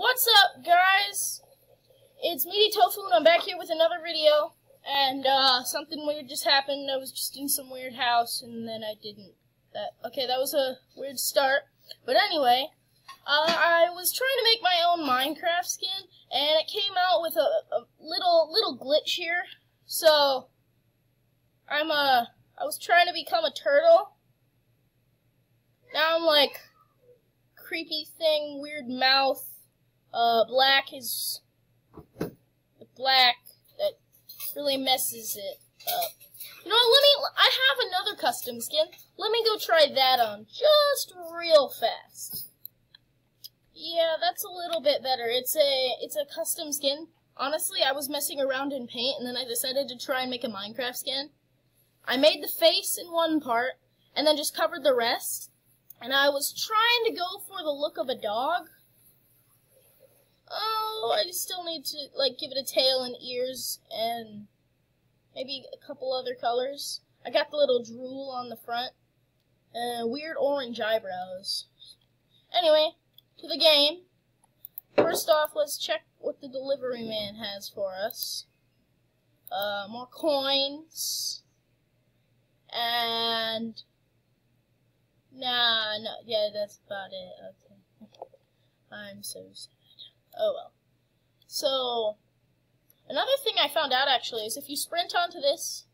What's up, guys? It's Meaty Tofu, and I'm back here with another video. And uh, something weird just happened. I was just in some weird house, and then I didn't. That okay? That was a weird start. But anyway, uh, I was trying to make my own Minecraft skin, and it came out with a, a little little glitch here. So I'm a. I was trying to become a turtle. Now I'm like creepy thing, weird mouth. Uh, black is the black that really messes it up. You know let me, I have another custom skin. Let me go try that on just real fast. Yeah, that's a little bit better. It's a, it's a custom skin. Honestly, I was messing around in paint and then I decided to try and make a Minecraft skin. I made the face in one part and then just covered the rest. And I was trying to go for the look of a dog. Oh, I still need to, like, give it a tail and ears and maybe a couple other colors. I got the little drool on the front. Uh, weird orange eyebrows. Anyway, to the game. First off, let's check what the delivery man has for us. Uh, more coins. And... Nah, no, yeah, that's about it. Okay. I'm so sad. Oh well. So, another thing I found out actually is if you sprint onto this,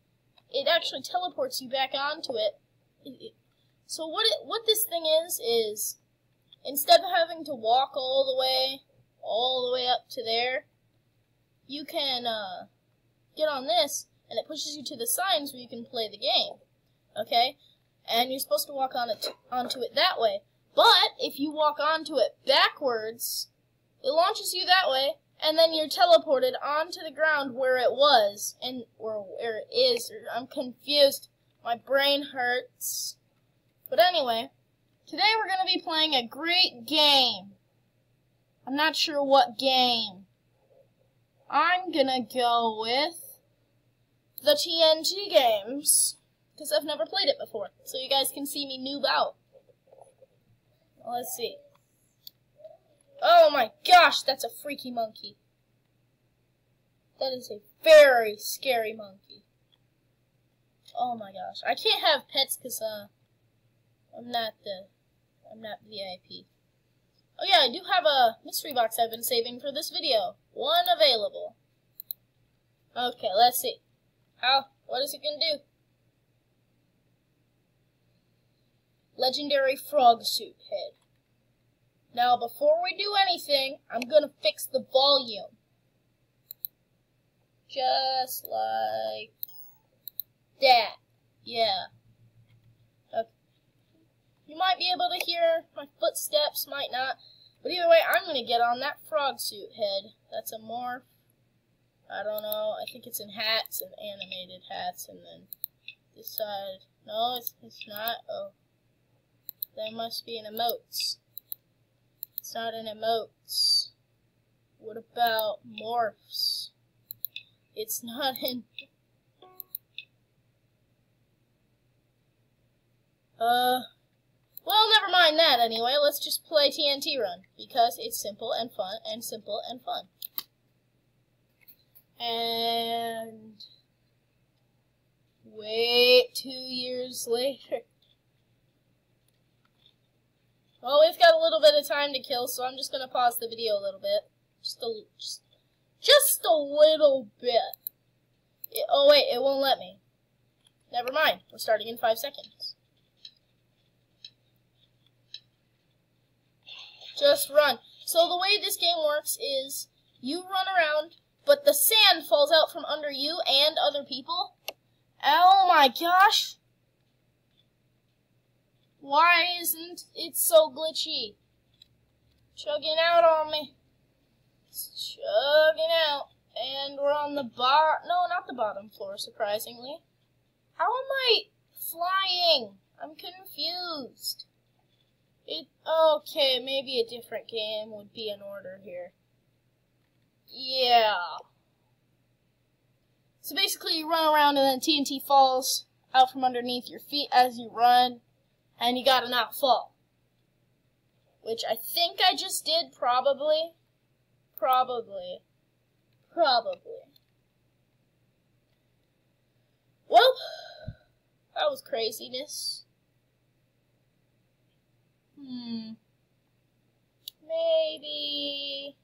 it actually teleports you back onto it. so what it, what this thing is is instead of having to walk all the way all the way up to there, you can uh, get on this and it pushes you to the signs where you can play the game. Okay, and you're supposed to walk on it onto it that way. But if you walk onto it backwards, it launches you that way, and then you're teleported onto the ground where it was, and or where it is. I'm confused. My brain hurts. But anyway, today we're going to be playing a great game. I'm not sure what game. I'm going to go with the TNT games, because I've never played it before, so you guys can see me noob out. Let's see. Gosh, that's a freaky monkey. That is a very scary monkey. Oh my gosh. I can't have pets because, uh, I'm not the, I'm not VIP. Oh yeah, I do have a mystery box I've been saving for this video. One available. Okay, let's see. How, what is it gonna do? Legendary frog suit head. Now, before we do anything, I'm going to fix the volume. Just like that. Yeah. Okay. You might be able to hear my footsteps, might not. But either way, I'm going to get on that frog suit head. That's a morph. I don't know. I think it's in hats and animated hats. And then this side. No, it's, it's not. Oh. There must be an emotes. It's not in emotes. What about morphs? It's not in... Uh... Well, never mind that anyway. Let's just play TNT Run. Because it's simple and fun, and simple and fun. And... Wait two years later. Well, we've got a little bit of time to kill, so I'm just going to pause the video a little bit. Just a, just, just a little bit. It, oh, wait, it won't let me. Never mind. We're starting in five seconds. Just run. So the way this game works is you run around, but the sand falls out from under you and other people. Oh my gosh! Why isn't it so glitchy? Chugging out on me. Chugging out. And we're on the bar. No, not the bottom floor, surprisingly. How am I flying? I'm confused. It okay, maybe a different game would be in order here. Yeah. So basically you run around and then TNT falls out from underneath your feet as you run and you gotta not fall. Which I think I just did, probably. Probably. Probably. Well, that was craziness. Hmm. Maybe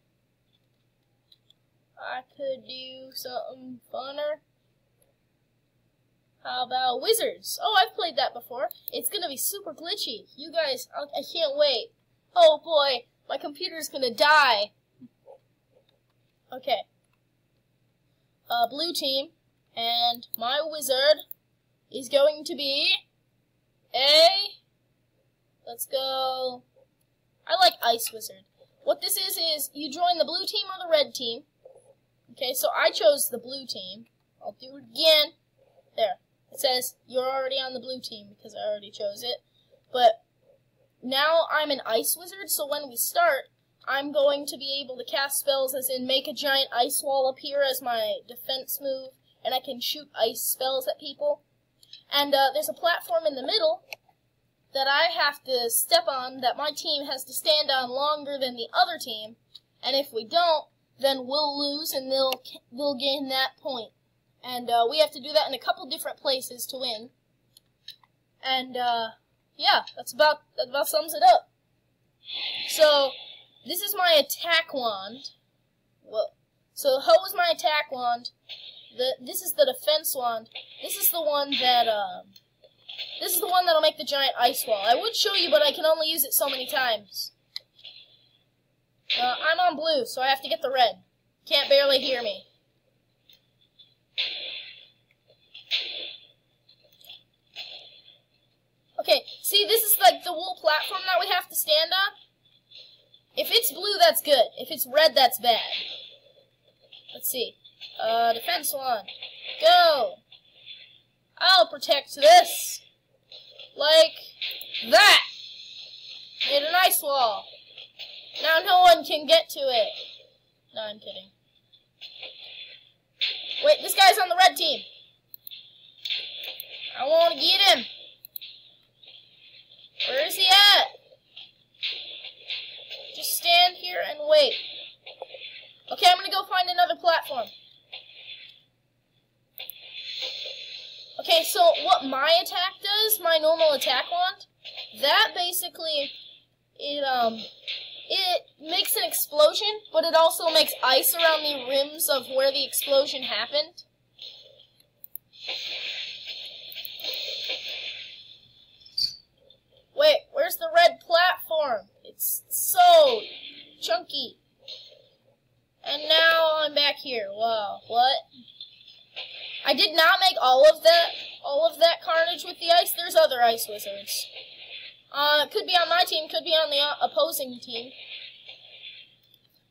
I could do something funner. How about Wizards? Oh, I've played that before. It's gonna be super glitchy. You guys, I, can't wait. Oh boy, my computer's gonna die. Okay. Uh, blue team, and my wizard is going to be a. Let's go. I like Ice Wizard. What this is is you join the blue team or the red team. Okay, so I chose the blue team. I'll do it again. There. It says you're already on the blue team because I already chose it. But now I'm an ice wizard, so when we start, I'm going to be able to cast spells as in make a giant ice wall appear as my defense move, and I can shoot ice spells at people. And uh, there's a platform in the middle that I have to step on that my team has to stand on longer than the other team, and if we don't, then we'll lose and they'll they'll gain that point. And uh, we have to do that in a couple different places to win. And uh, yeah, that's about that about sums it up. So this is my attack wand. Well, so how is my attack wand? The this is the defense wand. This is the one that uh, this is the one that'll make the giant ice wall. I would show you, but I can only use it so many times. Uh, I'm on blue, so I have to get the red. Can't barely hear me. Okay, see, this is like the wool platform that we have to stand on. If it's blue, that's good. If it's red, that's bad. Let's see. Uh, defense one. Go! I'll protect this. Like that. Made an ice wall. Now no one can get to it. No, I'm kidding. Wait, this guy's on the red team. I want to get him. Where is he at? Just stand here and wait. Okay, I'm to go find another platform. Okay, so what my attack does, my normal attack wand, that basically, it, um, it makes an explosion, but it also makes ice around the rims of where the explosion happened. I did not make all of that, all of that carnage with the ice. There's other ice wizards. Uh, could be on my team, could be on the opposing team.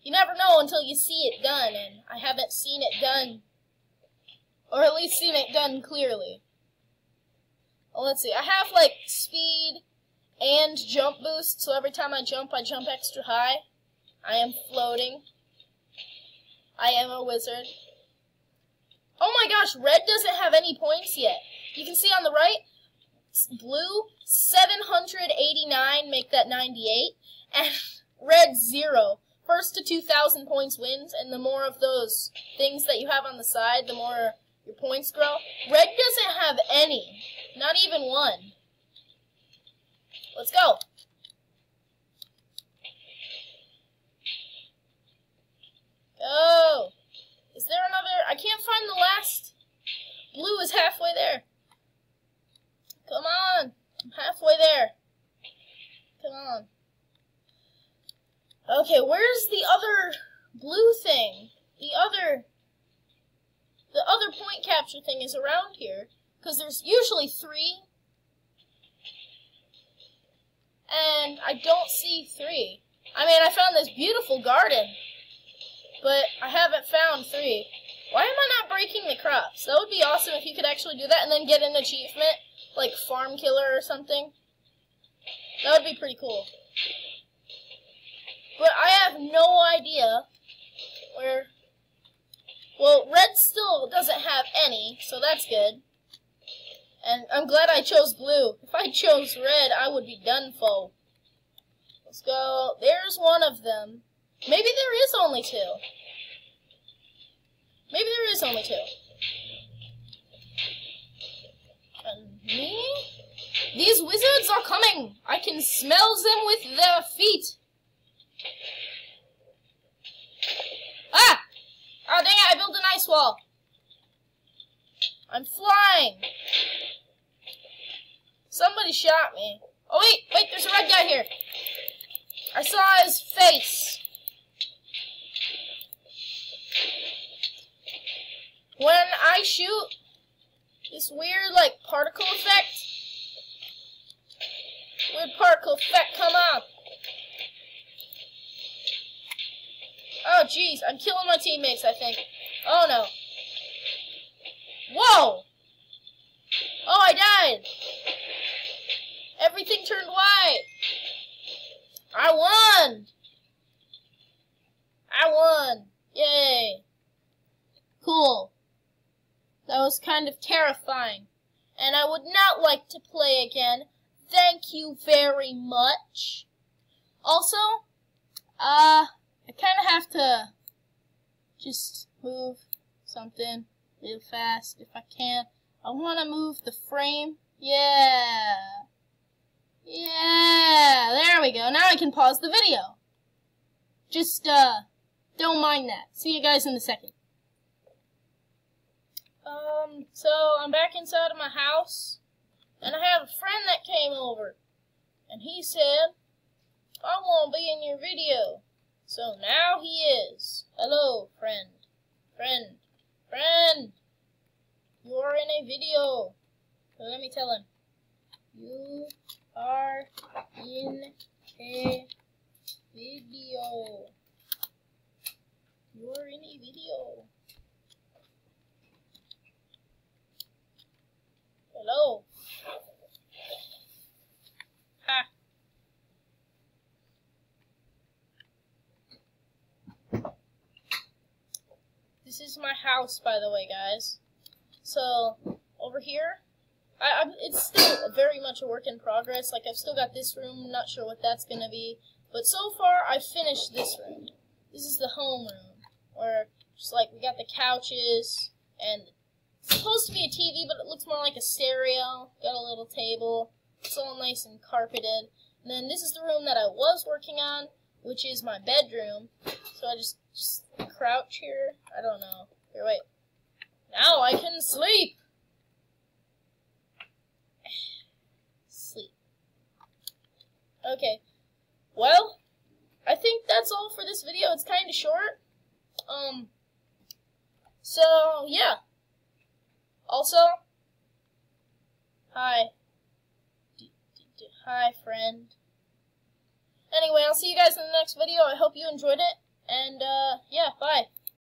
You never know until you see it done, and I haven't seen it done. Or at least seen it done clearly. Well, let's see. I have, like, speed and jump boost, so every time I jump, I jump extra high. I am floating. I am a wizard. Oh my gosh, red doesn't have any points yet. You can see on the right, blue, 789, make that 98, and red, 0. First to 2,000 points wins, and the more of those things that you have on the side, the more your points grow. Red doesn't have any, not even one. Let's go. Go. Is there another? I can't find the last. Blue is halfway there. Come on. I'm halfway there. Come on. Okay, where's the other blue thing? The other... The other point capture thing is around here. Because there's usually three. And I don't see three. I mean, I found this beautiful garden. But I haven't found three. Why am I not breaking the crops? That would be awesome if you could actually do that and then get an achievement, like Farm Killer or something. That would be pretty cool. But I have no idea where... Well, red still doesn't have any, so that's good. And I'm glad I chose blue. If I chose red, I would be done for. Let's go. There's one of them. Maybe there is only two. Maybe there is only two. And me? These wizards are coming! I can smell them with their feet! Ah! Oh, dang it, I built an ice wall. I'm flying. Somebody shot me. Oh, wait, wait, there's a red guy here. I saw his face. When I shoot, this weird, like, particle effect, weird particle effect come on. Oh, jeez, I'm killing my teammates, I think. Oh, no. Whoa! Oh, I died! Everything turned white! I won! I won! Yay! Cool. That was kind of terrifying. And I would not like to play again. Thank you very much. Also, uh, I kind of have to just move something real fast if I can. I want to move the frame. Yeah. Yeah, there we go. Now I can pause the video. Just, uh, don't mind that. See you guys in a second. Um, so I'm back inside of my house, and I have a friend that came over, and he said, I want to be in your video. So now he is. Hello, friend. Friend. Friend. You are in a video. So let me tell him. You are in a video. You're in a video. Hello. Ha. This is my house, by the way, guys. So, over here, I, I, it's still very much a work in progress. Like, I've still got this room, not sure what that's going to be. But so far, I've finished this room. This is the home room, where, just like, we got the couches, and it's supposed to be a TV, but it looks more like a stereo. Got a little table. It's all nice and carpeted. And then this is the room that I was working on, which is my bedroom. So I just, just crouch here. I don't know. Here, wait. Now I can sleep! sleep. Okay. Well, I think that's all for this video. It's kind of short. Um, so, yeah. Also, hi. Hi, friend. Anyway, I'll see you guys in the next video. I hope you enjoyed it. And, uh, yeah, bye.